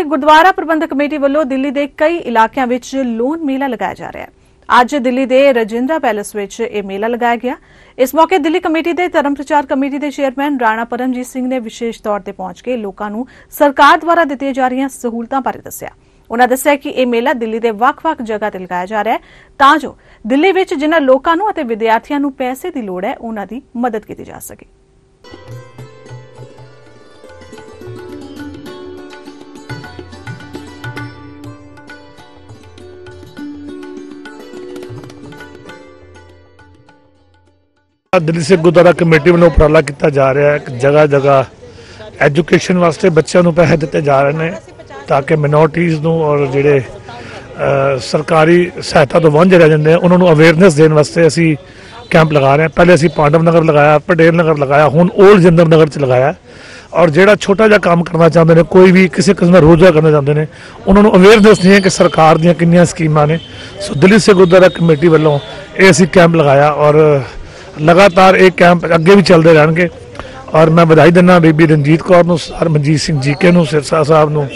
ਪਾਸੇ ਗੁਰਦੁਆਰਾ ਪ੍ਰਬੰਧਕ ਕਮੇਟੀ ਵੱਲੋਂ ਦਿੱਲੀ ਦੇ ਕਈ ਇਲਾਕਿਆਂ ਵਿੱਚ ਲੋਨ ਮੇਲਾ ਲਗਾਇਆ ਜਾ ਰਿਹਾ ਹੈ। ਅੱਜ ਦਿੱਲੀ ਦੇ ਰਜਿੰਦਰਾ ਪੈਲੇਸ ਵਿੱਚ ਇਹ ਮੇਲਾ ਲਗਾਇਆ ਗਿਆ। ਇਸ ਮੌਕੇ ਦਿੱਲੀ ਕਮੇਟੀ ਦੇ ਧਰਮ ਪ੍ਰਚਾਰ ਕਮੇਟੀ ਦੇ ਚੇਅਰਮੈਨ ਰਾਣਾ ਪਰਮਜੀਤ ਸਿੰਘ ਨੇ ਵਿਸ਼ੇਸ਼ ਤੌਰ ਤੇ ਪਹੁੰਚ ਕੇ ਲੋਕਾਂ ਨੂੰ ਸਰਕਾਰ ਦੁਆਰਾ ਦਿੱਤੀਆਂ ਜਾ ਰਹੀਆਂ ਸਹੂਲਤਾਂ ਬਾਰੇ ਦੱਸਿਆ। ਉਨ੍ਹਾਂ ਦੱਸਿਆ ਕਿ ਇਹ ਮੇਲਾ ਦਿੱਲੀ ਦੇ ਵੱਖ-ਵੱਖ ਜਗ੍ਹਾ ਤੇ ਲਗਾਇਆ ਜਾ ਰਿਹਾ ਹੈ। ਤਾਂ ਜੋ ਦਿੱਲੀ ਵਿੱਚ ਜਿਨ੍ਹਾਂ ਲੋਕਾਂ ਨੂੰ ਅਤੇ ਵਿਦਿਆਰਥੀਆਂ ਨੂੰ ਪੈਸੇ ਦੀ ਲੋੜ ਹੈ, ਉਹਨਾਂ ਦੀ ਮਦਦ ਕੀਤੀ ਜਾ ਸਕੇ। ਦਿੱਲੀ ਸਿੱਖ ਗੁਰਦੁਆਰਾ ਕਮੇਟੀ ਵੱਲੋਂ ਉਪਰਾਲਾ ਕੀਤਾ ਜਾ ਰਿਹਾ ਹੈ। ਕਿ ਜਗ੍ਹਾ ਜਗ੍ਹਾ ਐਜੂਕੇਸ਼ਨ ਵਾਸਤੇ ਬੱਚਿਆਂ ਨੂੰ ਪੈਸੇ ਦਿੱਤੇ ਜਾ ਰਹੇ ਨੇ ਤਾਂ ਕਿ ਮਿਨੋਰਟੀਜ਼ ਨੂੰ ਔਰ ਜਿਹੜੇ ਸਰਕਾਰੀ ਸਹਾਇਤਾ ਤੋਂ ਵਾਂਝੇ ਰਹਿ ਜਾਂਦੇ ਆ, ਉਹਨਾਂ ਨੂੰ ਅਵੇਅਰਨੈਸ ਦੇਣ ਵਾਸਤੇ ਅਸੀਂ ਕੈਂਪ ਲਗਾ ਰਹੇ ਹਾਂ। ਪਹਿਲੇ ਅਸੀਂ ਪਾਂਡਵ ਨਗਰ ਲਗਾਇਆ, ਪਟੇਲ ਨਗਰ ਲਗਾਇਆ, ਹੁਣ ਓਲਡ ਜਿੰਦਰ ਨਗਰ ਚ ਲਗਾਇਆ ਔਰ ਜਿਹੜਾ ਛੋਟਾ ਜਿਹਾ ਕੰਮ ਕਰਨਾ ਚਾਹੁੰਦੇ ਨੇ, ਕੋਈ ਵੀ ਕਿਸੇ ਕਿਸਮ ਦਾ ਰੋਜ਼ਗਾਰ ਕਰਨਾ ਚਾਹੁੰਦੇ ਨੇ, ਉਹਨਾਂ ਨੂੰ ਅਵੇਅਰਨੈਸ ਨਹੀਂ ਹੈ ਕਿ ਸਰਕਾਰ ਦੀਆਂ ਕਿੰਨੀਆਂ ਸਕੀਮਾਂ ਨੇ। ਸੋ ਦਿੱਲੀ ਸਿੱਖ ਗੁਰਦੁਆਰਾ ਕਮੇਟੀ ਵੱਲੋਂ ਇਹ ਅਸੀਂ ਕੈਂਪ ਲਗਾਇਆ ਔਰ ਲਗਾਤਾਰ ਇਹ ਕੈਂਪ ਅੱਗੇ ਵੀ ਚੱਲਦੇ ਰਹਿਣਗੇ। ਔਰ ਮੈਂ ਵਧਾਈ ਦਿੰਦਾ ਬੀਬੀ ਰਣਜੀਤ ਕੌਰ ਨੂੰ, ਹਰਮਨਜੀਤ ਸਿੰਘ ਜੀ ਕੇ ਨੂੰ ਸਿਰਸਾ ਸਾਹਿਬ ਨੂੰ,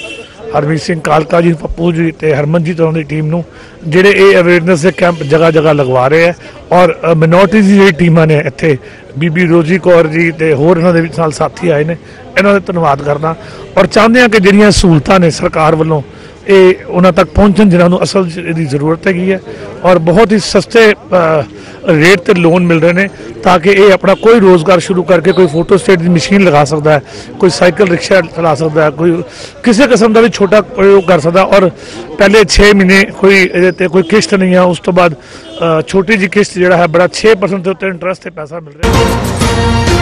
ਹਰਮੀਤ ਸਿੰਘ ਕਾਲਕਾ ਜੀ, ਪੱਪੂ ਜੀ ਤੇ ਹਰਮਨਜੀਤ ਉਹਨਾਂ ਦੀ ਟੀਮ ਨੂੰ, ਜਿਹੜੇ ਇਹ ਅਵੇਅਰਨੈਸ ਦੇ ਕੈਂਪ ਜਗ੍ਹਾ ਜਗ੍ਹਾ ਲਗਵਾ ਰਹੇ ਹੈ ਔਰ ਮਿਨੋਰਟੀਜ਼ ਦੀ ਜਿਹੜੀ ਟੀਮਾਂ ਨੇ ਇੱਥੇ, ਬੀਬੀ ਰੋਜੀ ਕੌਰ ਜੀ ਤੇ ਹੋਰ ਇਹਨਾਂ ਦੇ ਵਿੱਚ ਨਾਲ ਸਾਥੀ ਆਏ ਨੇ, ਇਹਨਾਂ ਦਾ ਧੰਨਵਾਦ ਕਰਦਾ। ਔਰ ਚਾਹੁੰਦੇ ਹਾਂ ਕਿ ਜਿਹੜੀਆਂ ਸਹੂਲਤਾਂ ਨੇ ਸਰਕਾਰ ਵੱਲੋਂ, ਇਹ ਉਹਨਾਂ ਤੱਕ ਪਹੁੰਚਣ, ਜਿਨ੍ਹਾਂ ਨੂੰ ਅਸਲ 'ਚ ਇਹਦੀ ਜ਼ਰੂਰਤ ਹੈਗੀ ਹੈ। ਔਰ ਬਹੁਤ ਹੀ ਸਸਤੇ ਰੇਟ ਤੇ ਲੋਨ ਮਿਲ ਰਹੇ ਨੇ ਤਾਂ ਕਿ ਇਹ ਆਪਣਾ ਕੋਈ ਰੋਜ਼ਗਾਰ ਸ਼ੁਰੂ ਕਰਕੇ ਕੋਈ ਫੋਟੋ ਸਟੇਟ ਦੀ ਮਸ਼ੀਨ ਲਗਾ ਸਕਦਾ ਹੈ, ਕੋਈ ਸਾਈਕਲ ਰਿਕਸ਼ਾ ਚਲਾ ਸਕਦਾ ਹੈ, ਕੋਈ ਕਿਸੇ ਕਿਸਮ ਦਾ ਵੀ ਛੋਟਾ ਪ੍ਰਯੋਗ ਕਰ ਸਕਦਾ ਔਰ ਪਹਿਲੇ 6 ਮਹੀਨੇ ਕੋਈ ਇਹਦੇ ਤੇ ਕੋਈ ਕਿਸ਼ਤ ਨਹੀਂ ਆ ਉਸ ਤੋਂ ਬਾਅਦ ਛੋਟੀ ਜਿਹੀ ਕਿਸ਼ਤ ਜਿਹੜਾ ਹੈ ਬੜਾ 6% ਦੇ ਉੱਤੇ ਇੰਟਰਸਟ ਤੇ ਪੈਸਾ ਮਿਲ ਰਿਹਾ ਹੈ।